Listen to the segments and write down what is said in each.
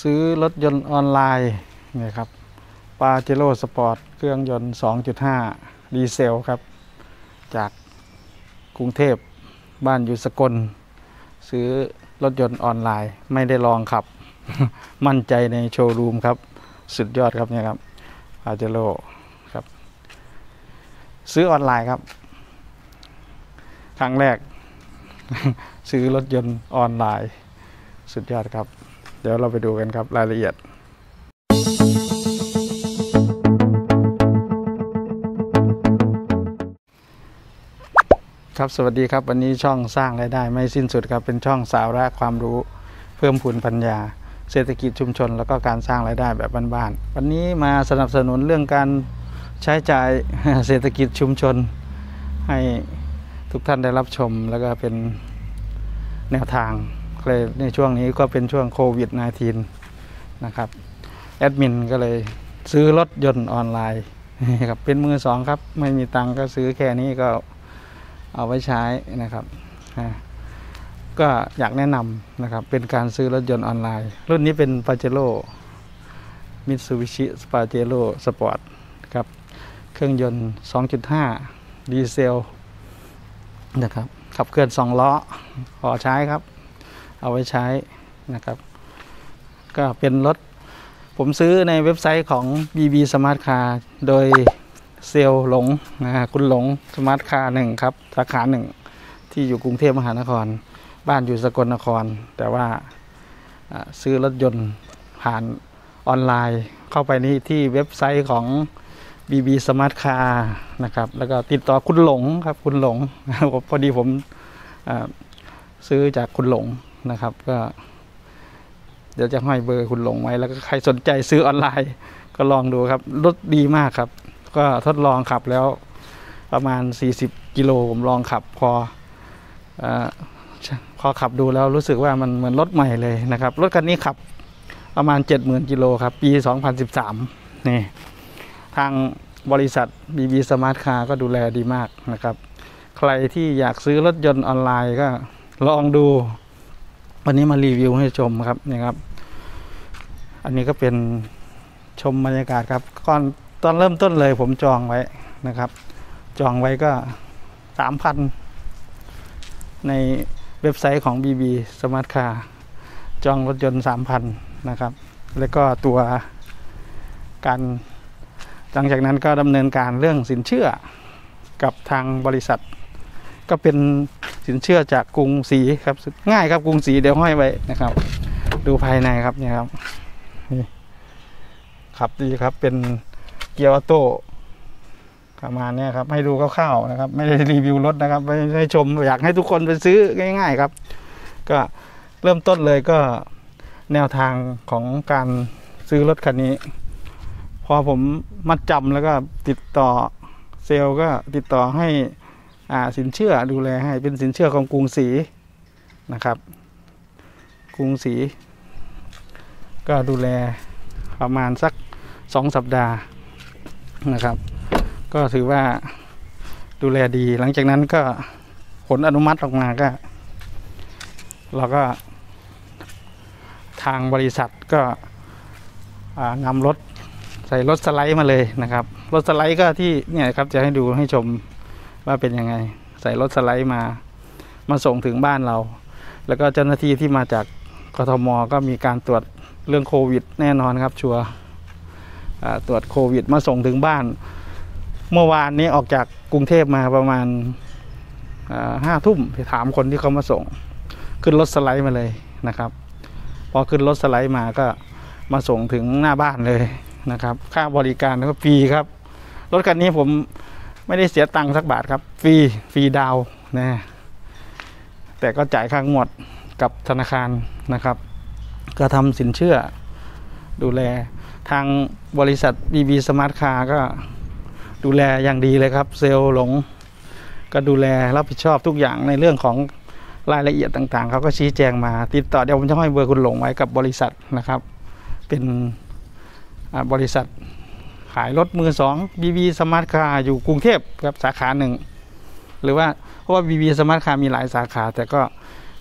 ซื้อรถยนต์ออนไลน์นี่ครับ Pajero Sport เครื่องยนต์ 2.5 ดีเซลครับ จากกรุงเทพบ้านอยู่สกล ซื้อรถยนต์ออนไลน์ไม่ได้ลองขับ มั่นใจในโชว์รูมครับ สุดยอดครับเนี่ยครับ Pajero ครับ ซื้อออนไลน์ครับ ครั้งแรก ซื้อรถยนต์ออนไลน์ สุดยอดครับ เดี๋ยวเราไปดูกันครับรายละเอียด ครับสวัสดีครับ วันนี้ช่องสร้างรายได้ไม่สิ้นสุดครับ เป็นช่องสาระความรู้เพิ่มพูนปัญญา เศรษฐกิจชุมชน แล้วก็การสร้างรายได้แบบบ้านๆวันนี้มาสนับสนุนเรื่องการใช้จ่ายเศรษฐกิจชุมชน ให้ทุกท่านได้รับชมแล้วก็เป็นแนวทาง เลยในช่วงนี้ก็เป็นช่วงโควิด -19 นะครับแอดมินก็เลยซื้อรถยนต์ออนไลน์ครับเป็นมือสองครับ ไม่มีตังค์ก็ซื้อแค่นี้ก็เอาไว้ใช้นะครับก็อยากแนะนำนะครับเป็นการซื้อรถยนต์ออนไลน์ รุ่นนี้เป็น p a j e r o Mitsubishi Pajero Sport ครับเครื่องยนต์ 2.5 ดีเซลนะครับขับเคลื่อนสองล้อพอใช้ครับ เอาไว้ใช้นะครับ ก็เป็นรถผมซื้อในเว็บไซต์ของ BB Smart Car โดยเซลล์หลงนะฮะคุณหลง Smart Car หนึ่งครับ สาขาหนึ่งที่อยู่กรุงเทพมหานคร บ้านอยู่สกลนคร แต่ว่าซื้อรถยนต์ผ่านออนไลน์ เข้าไปนี่ที่เว็บไซต์ของ BB Smart Car นะครับ แล้วก็ติดต่อคุณหลงครับ คุณหลงพอดีผมซื้อจากคุณหลง นะครับ ก็เดี๋ยวจะห้อยเบอร์คุณหลงไว้ แล้วก็ใครสนใจซื้อออนไลน์ ก็ลองดูครับ รถดีมากครับ ก็ทดลองขับแล้วประมาณ 40 กิโลผมลองขับพอเออพอขับดูแล้วรู้สึกว่ามันเหมือนรถใหม่เลยนะครับ รถคันนี้ขับประมาณ 70,000กิโลครับ ปี 2013 นี่ ทางบริษัท BB Smart Car ก็ดูแลดีมากนะครับ ใครที่อยากซื้อรถยนต์ออนไลน์ก็ลองดู วันนี้มารีวิวให้ชมครับนี่ครับ อันนี้ก็เป็นชมบรรยากาศครับก่อนตอนเริ่มต้นเลยผมจองไว้นะครับ จองไว้ก็สามพันในเว็บไซต์ของ BB Smart Car จองรถยนต์สามพันนะครับ แล้วก็ตัวการหลังจากนั้นก็ดำเนินการเรื่องสินเชื่อกับทางบริษัท ก็เป็น สินเชื่อจากกรุงศรีครับง่ายครับกรุงศรีเดี๋ยวห้อยไว้นะครับ ดูภายในครับเนี่ยครับนี่ขับดีครับเป็นเกียร์ออโต้ประมาณนี้ครับให้ดูคร่าวๆนะครับ ไม่ได้รีวิวรถนะครับไม่ให้ชมอยากให้ทุกคนไปซื้อง่าย ๆครับ ก็เริ่มต้นเลยก็แนวทางของการซื้อรถคันนี้ พอผมมัดจำแล้วก็ติดต่อเซลล์ก็ติดต่อให้ สินเชื่อดูแลให้เป็นสินเชื่อของกรุงศรีนะครับ กรุงศรีก็ดูแลประมาณสักสองสัปดาห์นะครับ ก็ถือว่าดูแลดี หลังจากนั้นก็ผลอนุมัติออกมาก็ เราก็ ทางบริษัทก็อ่านำรถใส่รถสไลด์มาเลยนะครับ รถสไลด์ก็ที่เนี่ยครับจะให้ดูให้ชม ว่าเป็นยังไง ใส่รถสไลด์มา มาส่งถึงบ้านเรา แล้วก็เจ้าหน้าที่ที่มาจากกทมก็มีการตรวจเรื่องโควิด แน่นอนครับ ชัวตรวจโควิด มาส่งถึงบ้าน เมื่อวานนี้ออกจากกรุงเทพมาประมาณห้าทุ่มไปถามคนที่เขามาส่ง ขึ้นรถสไลด์มาเลยนะครับ พอขึ้นรถสไลด์มาก็มาส่งถึงหน้าบ้านเลยนะครับ ค่าบริการก็ฟรีครับ รถคันนี้ผม ไม่ได้เสียตังค์สักบาทครับ ฟรีฟรีดาวนะแต่ก็จ่ายค่างวดกับธนาคารนะครับ ก็ทำสินเชื่อดูแลทางบริษัท BB Smart Car ก็ดูแลอย่างดีเลยครับ เซลล์หลง ก็ดูแลรับผิดชอบทุกอย่างในเรื่องของรายละเอียดต่างๆเขาก็ชี้แจงมา ติดต่อเดี๋ยวผมจะให้เบอร์คุณหลงไว้กับบริษัทนะครับ เป็นบริษัท ขายรถมือสอง BB Smart Car อยู่กรุงเทพครับสาขาหนึ่งหรือว่าเพราะว่า BB Smart Car มีหลายสาขา แต่ก็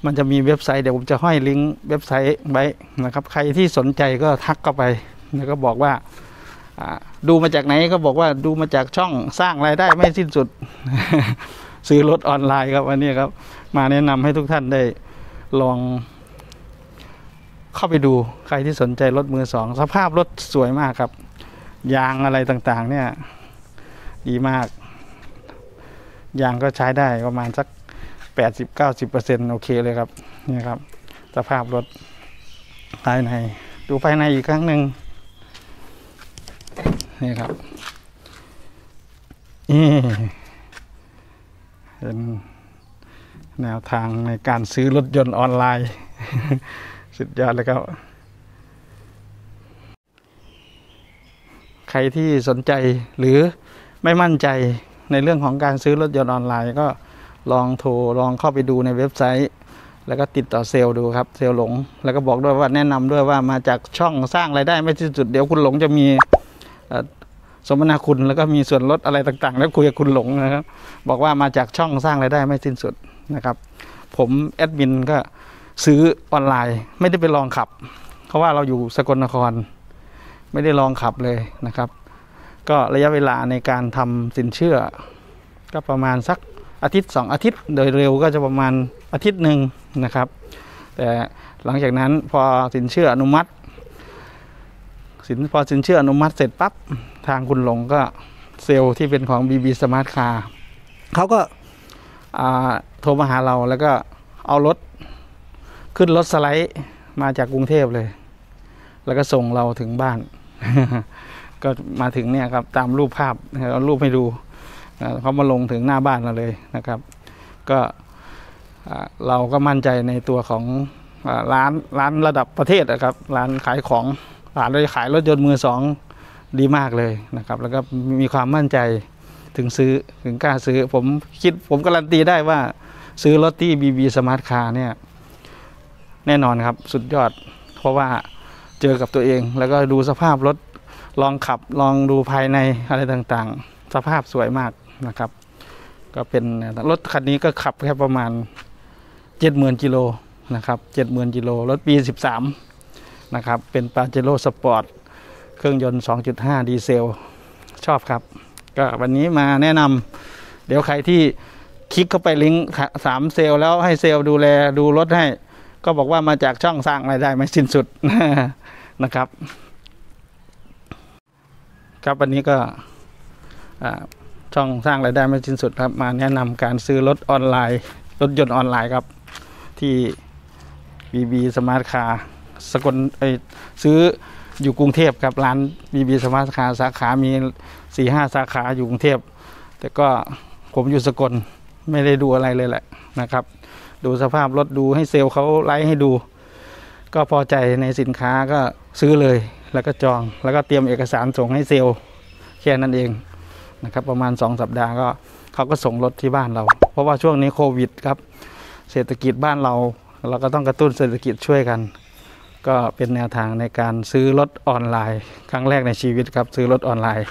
มันจะมีเว็บไซต์เดี๋ยวผมจะห้อยลิงก์เว็บไซต์ไว้นะครับ ใครที่สนใจก็ทักเข้าไปแล้วก็บอกว่าอ่าดูมาจากไหนก็บอกว่าดูมาจากช่องสร้างรายได้ไม่สิ้นสุด ซื้อรถออนไลน์ครับวันนี้ครับ มาแนะนำให้ทุกท่านได้ลองเข้าไปดูใครที่สนใจรถมือสอง สภาพรถสวยมากครับ ยางอะไรต่างๆ เนี่ย ดีมาก ยางก็ใช้ได้ประมาณสักแปดสิบเก้าสิบเปอร์เซ็นโอเคเลยครับ นี่ครับ สภาพรถภายใน ดูภายในอีกครั้งหนึ่งนี่ครับนี่เป็นแนวทางในการซื้อรถยนต์ออนไลน์ สุดยอดเลยครับ ใครที่สนใจหรือไม่มั่นใจในเรื่องของการซื้อรถยนต์ออนไลน์ ก็ลองโทรลองเข้าไปดูในเว็บไซต์ แล้วก็ติดต่อเซลล์ดูครับ เซลล์หลง แล้วก็บอกด้วยว่าแนะนำด้วยว่ามาจากช่องสร้างรายได้ไม่สิ้นสุดเดี๋ยวคุณหลงจะมีสมนาคุณแล้วก็มีส่วนลดอะไรต่างๆ แล้วคุยกับคุณหลงนะครับบอกว่ามาจากช่องสร้างรายได้ไม่สิ้นสุดนะครับ ผมแอดมินก็ซื้อออนไลน์ไม่ได้ไปลองขับ เพราะว่าเราอยู่สกลนคร ไม่ได้ลองขับเลยนะครับ ก็ระยะเวลาในการทำสินเชื่อ ก็ประมาณสักอาทิตย์สองอาทิตย์โดยเร็วก็จะประมาณอาทิตย์หนึ่งนะครับ แต่หลังจากนั้นพอสินเชื่ออนุมัติ สินพอสินเชื่ออนุมัติเสร็จปั๊บทางคุณหลงก็เซลล์ที่เป็นของ BB Smart Car เขาก็โทรมาหาเราแล้วก็เอารถขึ้นรถสไลด์มาจากกรุงเทพเลย แล้วก็ส่งเราถึงบ้าน ก็มาถึงเนี่ยครับตามรูปภาพเอารูปให้ดูเขามาลงถึงหน้าบ้านเราเลยนะครับ ก็เราก็มั่นใจในตัวของร้านร้านระดับประเทศนะครับ ร้านขายของร้านเลยขายรถยนต์มือสองดีมากเลยนะครับ แล้วก็มีความมั่นใจถึงซื้อถึงกล้าซื้อ ผมคิดผมการันตีได้ว่าซื้อรถที่ BB Smart Car เนี่ย แน่นอนครับสุดยอด เพราะว่า เจอกับตัวเอง แล้วก็ดูสภาพรถลองขับลองดูภายในอะไรต่างๆ สภาพสวยมากนะครับ ก็เป็นรถคันนี้ก็ขับแค่ประมาณเจ็ดหมื่นกิโลนะครับเจ็ดหมื่นกิโลรถปีสิบสามนะครับ เป็น Pajero Sport เครื่องยนต์ 2.5 ดีเซล ชอบครับ ก็วันนี้มาแนะนำเดี๋ยวใครที่คลิกเข้าไปลิงก์สามเซลแล้วให้เซลดูแลดูรถให้ ก็บอกว่ามาจากช่องสร้างรายได้ไม่สิ้นสุดนะครับ ครับวันนี้ก็ช่องสร้างรายได้ไม่สิ้นสุดครับ มาแนะนำการซื้อรถออนไลน์ รถยนต์ออนไลน์ครับ ที่ BB Smart Car สกลเอซื้ออยู่กรุงเทพครับร้าน BB Smart Car สาขามีสี่ห้าสาขาอยู่กรุงเทพ แต่ก็ผมอยู่สกลไม่ได้ดูอะไรเลยแหละนะครับ ดูสภาพรถดูให้เซลล์เขาไลฟ์ให้ดู ก็พอใจในสินค้าก็ซื้อเลยแล้วก็จอง แล้วก็เตรียมเอกสารส่งให้เซลล์แค่นั้นเองนะครับประมาณ 2 สัปดาห์ก็เขาก็ส่งรถที่บ้านเรา เพราะว่าช่วงนี้โควิดครับ เศรษฐกิจบ้านเรา เราก็ต้องกระตุ้นเศรษฐกิจช่วยกัน ก็เป็นแนวทางในการซื้อรถออนไลน์ ครั้งแรกในชีวิตครับ ซื้อรถออนไลน์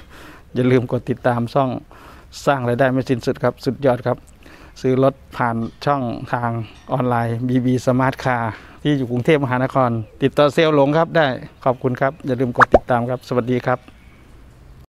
อย่าลืมกดติดตามช่องสร้างรายได้ไม่สิ้นสุดครับ สุดยอดครับ ซื้อรถผ่านช่องทางออนไลน์ BB Smart Car ที่อยู่กรุงเทพมหานคร ติดต่อเซลล์หลงครับได้ขอบคุณครับ อย่าลืมกดติดตามครับ สวัสดีครับ